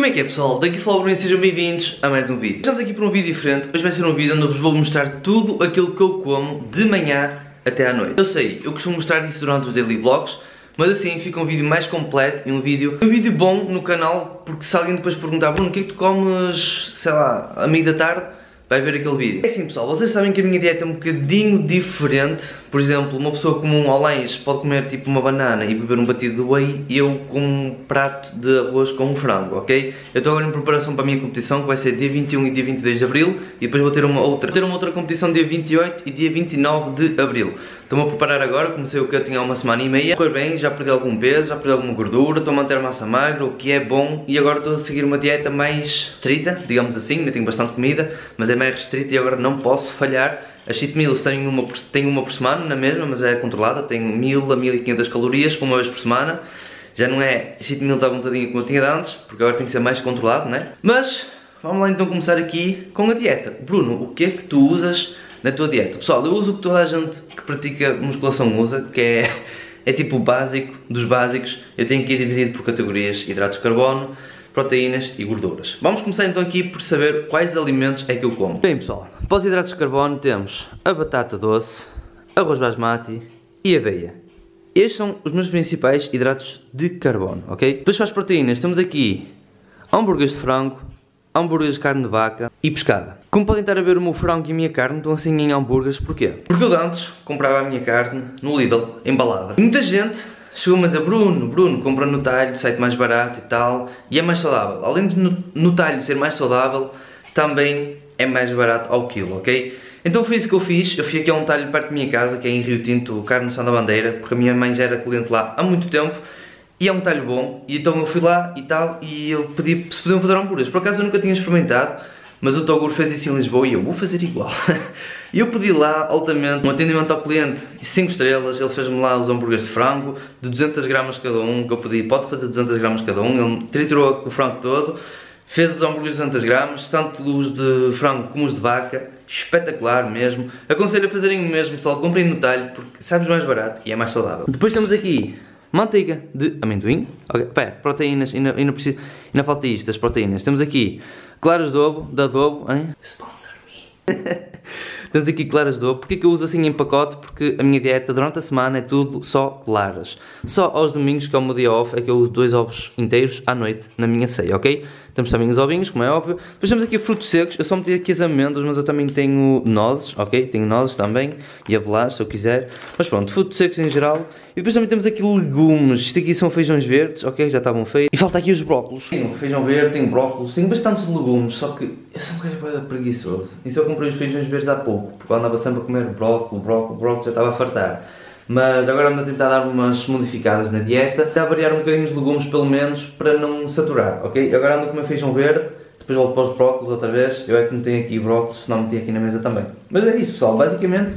Como é que é pessoal? Daqui fala Bruno e sejam bem-vindos a mais um vídeo. Estamos aqui para um vídeo diferente, hoje vai ser um vídeo onde eu vos vou mostrar tudo aquilo que eu como de manhã até à noite. Eu sei, eu costumo mostrar isso durante os daily vlogs, mas assim fica um vídeo mais completo e um vídeo, um vídeo bom no canal, porque se alguém depois perguntar, Bruno, o que é que tu comes, sei lá, a meio da tarde? Vai ver aquele vídeo. É assim pessoal, vocês sabem que a minha dieta é um bocadinho diferente. Por exemplo, uma pessoa comum ao lanche pode comer tipo uma banana e beber um batido de whey e eu com um prato de arroz com um frango, ok? Eu estou agora em preparação para a minha competição que vai ser dia 21 e dia 22 de Abril e depois vou ter uma outra, vou ter uma outra competição dia 28 e dia 29 de Abril. Estou-me a preparar agora, comecei o que eu tinha há uma semana e meia. Correr bem, já perdi algum peso, já perdi alguma gordura, estou a manter massa magra, o que é bom. E agora estou a seguir uma dieta mais restrita, digamos assim, ainda tenho bastante comida, mas é mais restrita e agora não posso falhar. As cheat meals tenho uma, por, uma por semana na mesma, mas é controlada, tenho 1000 a 1500 calorias uma vez por semana. Já não é cheat meals à vontadinha como eu tinha de antes, porque agora tem que ser mais controlado, né? Mas, vamos lá então começar aqui com a dieta. Bruno, o que é que tu usas na tua dieta. Pessoal, eu uso o que toda a gente que pratica musculação usa, que é, é tipo o básico dos básicos. Eu tenho ir dividido por categorias hidratos de carbono, proteínas e gorduras. Vamos começar então aqui por saber quais alimentos é que eu como. Bem pessoal, para os hidratos de carbono temos a batata doce, arroz basmati e aveia. Estes são os meus principais hidratos de carbono, ok? Depois para as proteínas temos aqui hambúrgueres de frango, hambúrgueres de carne de vaca e pescada. Como podem estar a ver o meu frango e a minha carne estão assim em hambúrgueres, porquê? Porque eu antes comprava a minha carne no Lidl, embalada. E muita gente chegou-me a dizer, Bruno, Bruno, compra no talho, sai mais barato e tal, e é mais saudável. Além de no, no talho ser mais saudável, também é mais barato ao quilo, ok? Então foi isso que eu fiz, eu fui aqui a um talho perto da minha casa, que é em Rio Tinto, Carne da Bandeira, porque a minha mãe já era cliente lá há muito tempo, e é um talho bom, e então eu fui lá e tal, e eu pedi se podiam fazer hambúrgueres. Por acaso eu nunca tinha experimentado, mas o Toguro fez isso em Lisboa e eu vou fazer igual. E eu pedi lá altamente um atendimento ao cliente 5 estrelas, ele fez-me lá os hambúrgueres de frango de 200 gramas cada um, que eu pedi, pode fazer 200 gramas cada um, ele triturou o frango todo, fez os hambúrgueres de 200 gramas, tanto os de frango como os de vaca, espetacular mesmo. Aconselho a fazerem o mesmo, pessoal, comprem no talho, porque sabes mais barato e é mais saudável. Depois temos aqui manteiga de amendoim. Ok, pera, proteínas, ainda, ainda, preciso, ainda falta isto, as proteínas. Temos aqui claras de ovo, da Adobo, hein? Sponsor me. Temos aqui claras de ovo. Porquê que eu uso assim em pacote? Porque a minha dieta durante a semana é tudo só claras. Só aos domingos, que é o meu dia off, é que eu uso dois ovos inteiros à noite na minha ceia, ok? Temos também os ovinhos, como é óbvio. Depois temos aqui frutos secos. Eu só meti aqui as amêndoas, mas eu também tenho nozes, ok? Tenho nozes também e avelãs, se eu quiser. Mas pronto, frutos secos em geral. E depois também temos aqui legumes. Isto aqui são feijões verdes, ok? Já estavam feitos. E falta aqui os brócolos. Tenho feijão verde, tenho brócolos, tenho bastantes legumes, só que eu sou um bocadinho preguiçoso. E só comprei os feijões verdes há pouco, porque eu andava sempre a comer brócolis, brócolis, brócolis, já estava a fartar mas agora ando a tentar dar umas modificadas na dieta, tentar variar um bocadinho os legumes pelo menos para não saturar, ok? Agora ando a comer feijão verde, depois volto para os brócolis outra vez, eu é que não tenho aqui brócolis, senão meti aqui na mesa também. Mas é isso pessoal, basicamente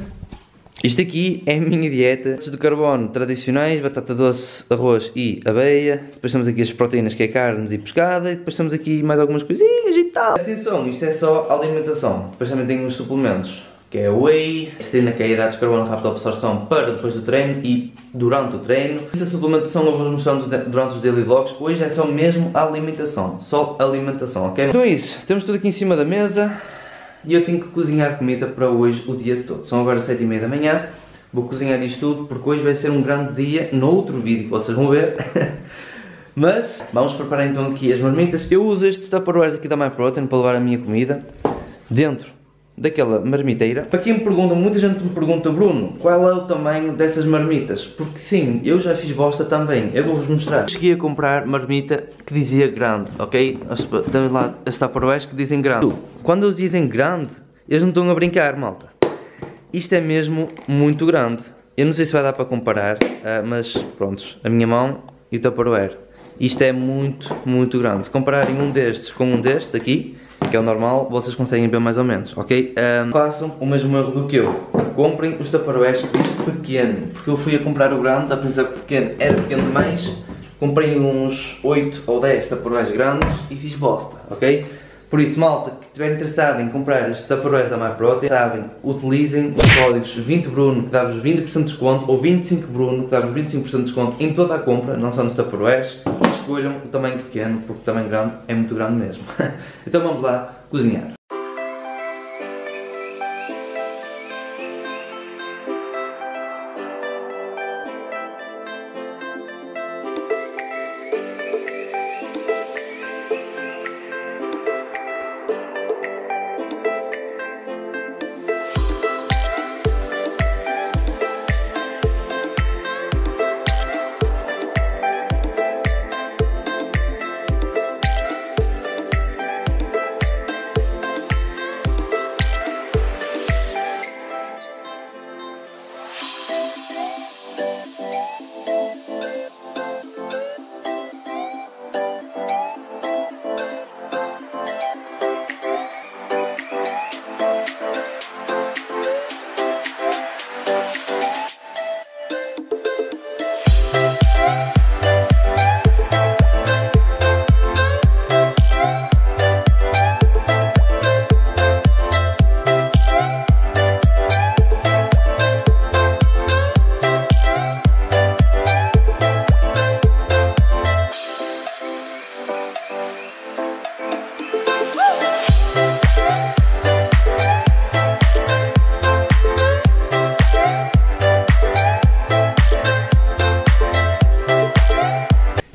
isto aqui é a minha dieta de carbono tradicionais, batata doce, arroz e aveia. Depois temos aqui as proteínas que é carnes e pescada. E depois temos aqui mais algumas coisinhas e tal. Atenção, isto é só alimentação. Depois também tenho os suplementos que é whey, cisteína que é hidratos de carbono rápida absorção para depois do treino e durante o treino. Essa suplementação eu vou mostrando durante os daily vlogs, hoje é só mesmo a alimentação, só alimentação, ok? Então é isso, temos tudo aqui em cima da mesa e eu tenho que cozinhar comida para hoje o dia todo. São agora 7 e meia da manhã, vou cozinhar isto tudo porque hoje vai ser um grande dia no outro vídeo que vocês vão ver. Mas vamos preparar então aqui as marmitas. Eu uso estes Tupperwares aqui da MyProtein para levar a minha comida dentro daquela marmiteira. Para quem me pergunta, muita gente me pergunta, Bruno, qual é o tamanho dessas marmitas? Porque sim, eu já fiz bosta também, eu vou-vos mostrar. Cheguei a comprar marmita que dizia grande, ok? Tem lá as Tupperwares que dizem grande. Quando eles dizem grande, eles não estão a brincar, malta. Isto é mesmo muito grande. Eu não sei se vai dar para comparar, ah, mas pronto, a minha mão e o Tupperware. Isto é muito, muito grande. Se compararem um destes com um destes aqui, que é o normal, vocês conseguem ver mais ou menos, ok? Um, façam o mesmo erro do que eu. Comprem os taparoés que pequeno, porque eu fui a comprar o grande, a pensar que pequeno era pequeno demais, comprei uns 8 ou 10 taparoés grandes e fiz bosta, ok? Por isso, malta, que estiver interessado em comprar estes Tupperwares da MyProtein, sabem, utilizem os códigos 20Bruno que dá-vos 20% de desconto ou 25Bruno que dá-vos 25% de desconto em toda a compra, não só nos Tupperwares. Escolham o tamanho pequeno, porque o tamanho grande é muito grande mesmo. então vamos lá cozinhar.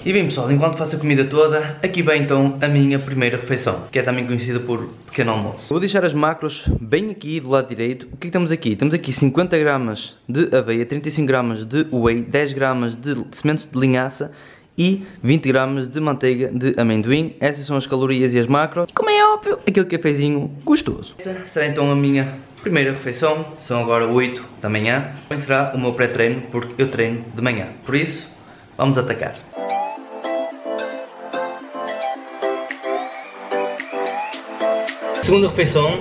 E bem pessoal, enquanto faço a comida toda, aqui vem então a minha primeira refeição, que é também conhecida por pequeno almoço. Vou deixar as macros bem aqui do lado direito. O que, é que temos aqui? Temos aqui 50 gramas de aveia, 35 gramas de whey, 10 gramas de sementes de linhaça e 20 gramas de manteiga de amendoim. Essas são as calorias e as macros. E como é óbvio, aquele cafezinho gostoso. Esta será então a minha primeira refeição. São agora 8 da manhã. Também será o meu pré-treino, porque eu treino de manhã. Por isso, vamos atacar. Segunda refeição,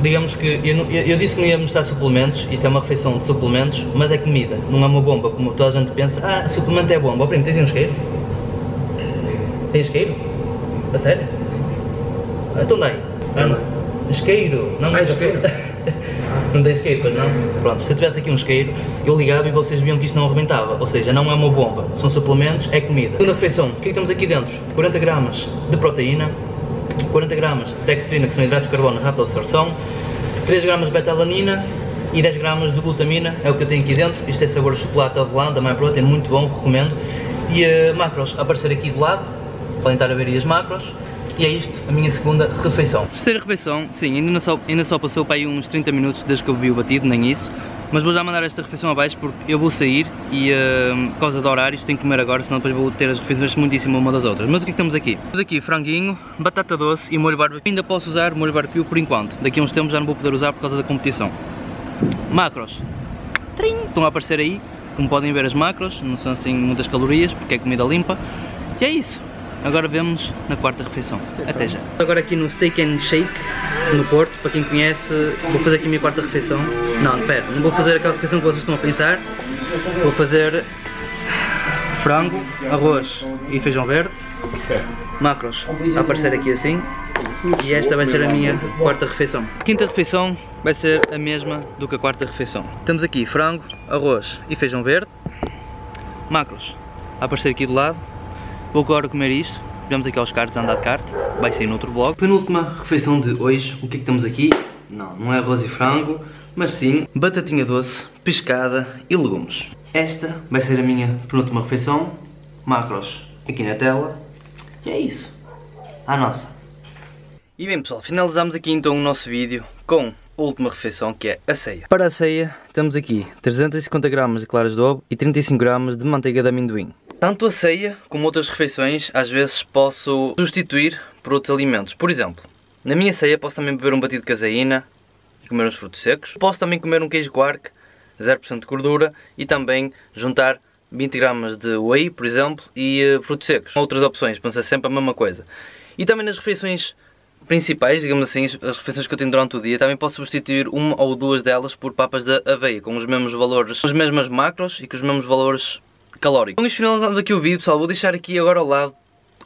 digamos que eu, eu, eu, disse que não ia mostrar suplementos, isto é uma refeição de suplementos, mas é comida, não é uma bomba, como toda a gente pensa, ah, suplemento é bomba. Ó, primo, tens um isqueiro? Tens isqueiro? A sério? Ah, então dai. Ah, isqueiro, não ah, isqueiro. não tem isqueiro, pois não? Pronto, se eu tivesse aqui um isqueiro, eu ligava e vocês viam que isto não arrebentava. Ou seja, não é uma bomba, são suplementos, é comida. Segunda refeição, o que é que temos aqui dentro? 40 gramas de proteína, 40 gramas de dextrina, que são hidratos de carbono de rápida absorção, 3 gramas de betalanina e 10 gramas de glutamina, é o que eu tenho aqui dentro. Isto é sabor de chocolate avelã da MyProtein, muito bom, recomendo. E uh, macros aparecer aqui do lado, podem estar a ver aí as macros. E é isto, a minha segunda refeição. Terceira refeição, sim, ainda só, ainda só passou para aí uns 30 minutos desde que eu bebi o batido, nem isso. Mas vou já mandar esta refeição abaixo porque eu vou sair e uh, por causa de horários tenho que comer agora, senão depois vou ter as refeições muitíssimo uma das outras. Mas o que é que temos aqui? Temos aqui franguinho, batata doce e molho barbecue. Ainda posso usar molho barbecue por enquanto. Daqui a uns tempos já não vou poder usar por causa da competição. Macros. Trim! Estão a aparecer aí. Como podem ver as macros, não são assim muitas calorias porque é comida limpa. E é isso. Agora vemos na quarta refeição. Até já. Agora aqui no Steak and Shake, no Porto, para quem conhece, vou fazer aqui a minha quarta refeição. Não, pera, não vou fazer aquela refeição que vocês estão a pensar. Vou fazer frango, arroz e feijão verde. Macros a aparecer aqui assim. E esta vai ser a minha quarta refeição. A quinta refeição vai ser a mesma do que a quarta refeição. Temos aqui frango, arroz e feijão verde. Macros a aparecer aqui do lado Vou agora comer isto. Vamos aqui aos cartos andar de kart. Vai sair no outro vlog. Penúltima refeição de hoje. O que é que temos aqui? Não, não é arroz e frango, mas sim batatinha doce, pescada e legumes. Esta vai ser a minha penúltima refeição. Macros aqui na tela. E é isso. A nossa. E bem pessoal, finalizamos aqui então o nosso vídeo com a última refeição que é a ceia. Para a ceia temos aqui 350 gramas de claras de ovo e 35 gramas de manteiga de amendoim. Tanto a ceia como outras refeições às vezes posso substituir por outros alimentos. Por exemplo, na minha ceia posso também beber um batido de caseína e comer uns frutos secos. Posso também comer um queijo quark, 0% de gordura e também juntar 20 gramas de whey, por exemplo, e uh, frutos secos. Outras opções, vão ser sempre a mesma coisa. E também nas refeições principais, digamos assim, as refeições que eu tenho durante o dia, também posso substituir uma ou duas delas por papas de aveia, com os mesmos valores, as mesmas macros e com os mesmos valores calórico. Isto finalizamos aqui o vídeo, pessoal. Vou deixar aqui agora ao lado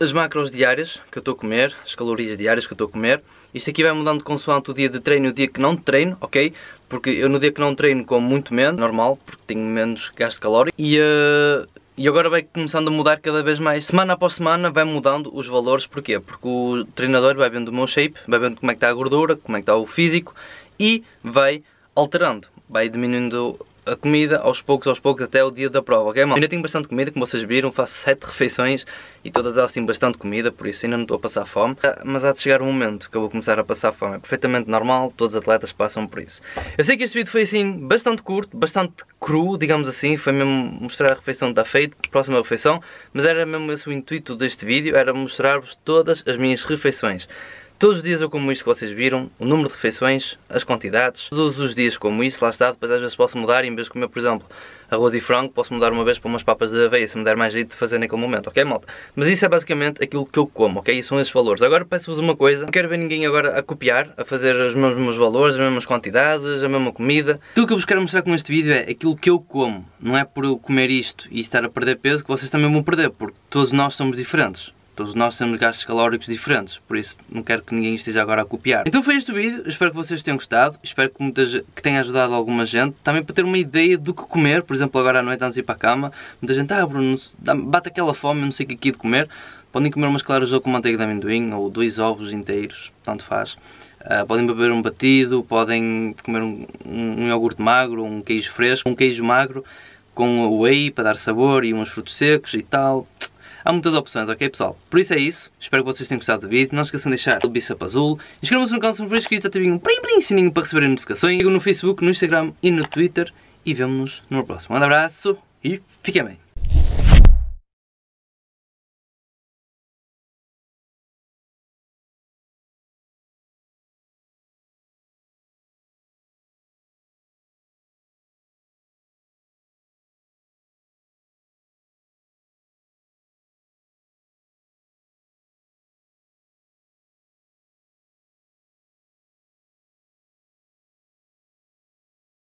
as macros diárias que eu estou a comer, as calorias diárias que eu estou a comer. Isto aqui vai mudando consoante o dia de treino e o dia que não treino, ok? Porque eu no dia que não treino como muito menos, normal, porque tenho menos gasto calórico. E, uh, e agora vai começando a mudar cada vez mais. Semana após semana vai mudando os valores. Porquê? Porque o treinador vai vendo o meu shape, vai vendo como é que está a gordura, como é que está o físico e vai alterando. Vai diminuindo a comida aos poucos, aos poucos, até o dia da prova, ok, mal? Ainda tenho bastante comida, como vocês viram, faço 7 refeições e todas elas têm bastante comida, por isso ainda não estou a passar fome. Mas há de chegar um momento que eu vou começar a passar fome, é perfeitamente normal, todos os atletas passam por isso. Eu sei que este vídeo foi assim, bastante curto, bastante cru, digamos assim, foi mesmo mostrar a refeição que está feita, próxima refeição, mas era mesmo esse o intuito deste vídeo, era mostrar-vos todas as minhas refeições. Todos os dias eu como isto que vocês viram, o número de refeições, as quantidades, todos os dias como isso, lá está, depois às vezes posso mudar e em vez de comer, por exemplo, arroz e frango, posso mudar uma vez para umas papas de aveia, se me der mais jeito de fazer naquele momento, ok malta? Mas isso é basicamente aquilo que eu como, ok? E são esses valores. Agora peço-vos uma coisa, não quero ver ninguém agora a copiar, a fazer os mesmos valores, as mesmas quantidades, a mesma comida. Tudo que eu vos quero mostrar com este vídeo é aquilo que eu como, não é por eu comer isto e estar a perder peso que vocês também vão perder, porque todos nós somos diferentes. Todos nós temos gastos calóricos diferentes, por isso não quero que ninguém esteja agora a copiar. Então foi este o vídeo, espero que vocês tenham gostado, espero que, muitas, que tenha ajudado alguma gente, também para ter uma ideia do que comer, por exemplo agora à noite antes de ir para a cama, muita gente, ah Bruno, bate aquela fome, não sei o que aqui de comer, podem comer umas claras ou com manteiga de amendoim, ou dois ovos inteiros, tanto faz. Uh, podem beber um batido, podem comer um, um, um iogurte magro, um queijo fresco, um queijo magro com whey para dar sabor e uns frutos secos e tal. Há muitas opções, ok pessoal? Por isso é isso, espero que vocês tenham gostado do vídeo, não esqueçam de deixar o bicep azul, inscrevam-se no canal se não forem inscritos, ativem um prim prim sininho para receberem notificações, sigam no Facebook, no Instagram e no Twitter e vemo-nos no próximo. Um abraço e fiquem bem!